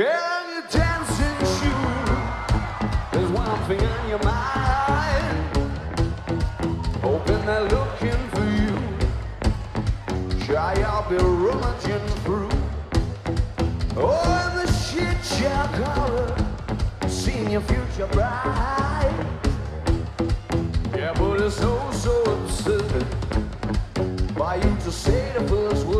Girl, your dancing shoes. There's one thing on your mind. Hoping they're looking for you. Try I'll be rummaging through. Oh, and the shit shall color. Seeing your future bright. Yeah, but it's so, so absurd. By you to say the first words,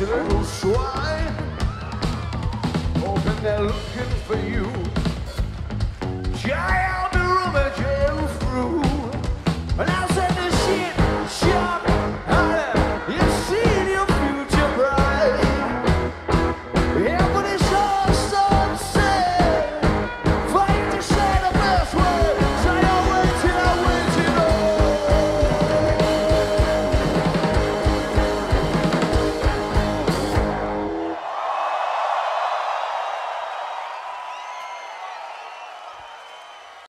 little swine. Hoping they're looking for you. Giant